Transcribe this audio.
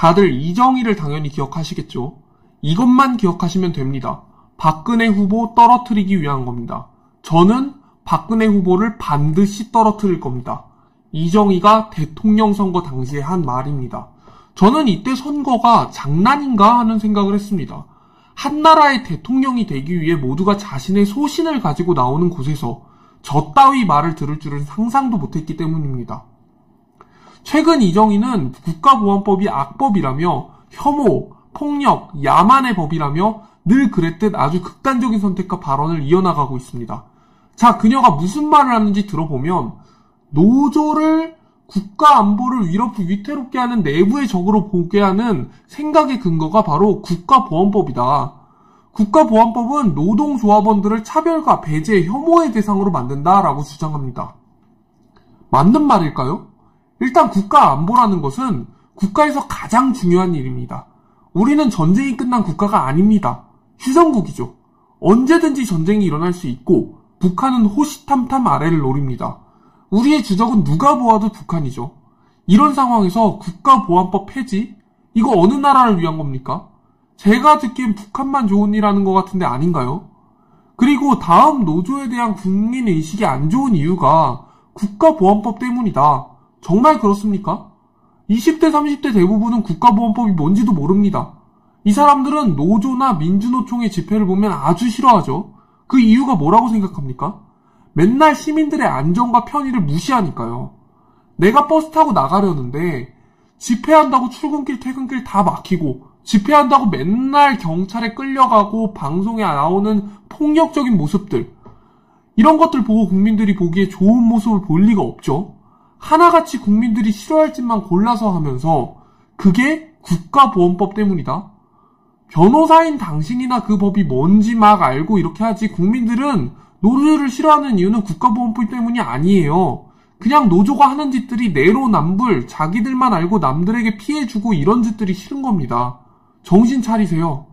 다들 이정희를 당연히 기억하시겠죠. 이것만 기억하시면 됩니다. 박근혜 후보 떨어뜨리기 위한 겁니다. 저는 박근혜 후보를 반드시 떨어뜨릴 겁니다. 이정희가 대통령 선거 당시에 한 말입니다. 저는 이때 선거가 장난인가 하는 생각을 했습니다. 한 나라의 대통령이 되기 위해 모두가 자신의 소신을 가지고 나오는 곳에서 저 따위 말을 들을 줄은 상상도 못했기 때문입니다. 최근 이정희는 국가보안법이 악법이라며 혐오, 폭력, 야만의 법이라며 늘 그랬듯 아주 극단적인 선택과 발언을 이어나가고 있습니다. 자, 그녀가 무슨 말을 하는지 들어보면 노조를 국가 안보를 위롭, 위태롭게 하는 내부의 적으로 보게 하는 생각의 근거가 바로 국가보안법이다. 국가보안법은 노동조합원들을 차별과 배제, 혐오의 대상으로 만든다라고 주장합니다. 맞는 말일까요? 일단 국가 안보라는 것은 국가에서 가장 중요한 일입니다. 우리는 전쟁이 끝난 국가가 아닙니다. 휴전국이죠. 언제든지 전쟁이 일어날 수 있고 북한은 호시탐탐 아래를 노립니다. 우리의 주적은 누가 보아도 북한이죠. 이런 상황에서 국가보안법 폐지? 이거 어느 나라를 위한 겁니까? 제가 듣기엔 북한만 좋은 일 하는 것 같은데 아닌가요? 그리고 다음 노조에 대한 국민 의식이 안 좋은 이유가 국가보안법 때문이다. 정말 그렇습니까? 20대, 30대 대부분은 국가보안법이 뭔지도 모릅니다. 이 사람들은 노조나 민주노총의 집회를 보면 아주 싫어하죠. 그 이유가 뭐라고 생각합니까? 맨날 시민들의 안전과 편의를 무시하니까요. 내가 버스 타고 나가려는데 집회한다고 출근길, 퇴근길 다 막히고 집회한다고 맨날 경찰에 끌려가고 방송에 나오는 폭력적인 모습들 이런 것들 보고 국민들이 보기에 좋은 모습을 볼 리가 없죠. 하나같이 국민들이 싫어할 짓만 골라서 하면서 그게 국가보험법 때문이다. 변호사인 당신이나 그 법이 뭔지 막 알고 이렇게 하지 국민들은 노조를 싫어하는 이유는 국가보험법 때문이 아니에요. 그냥 노조가 하는 짓들이 내로남불 자기들만 알고 남들에게 피해주고 이런 짓들이 싫은 겁니다. 정신 차리세요.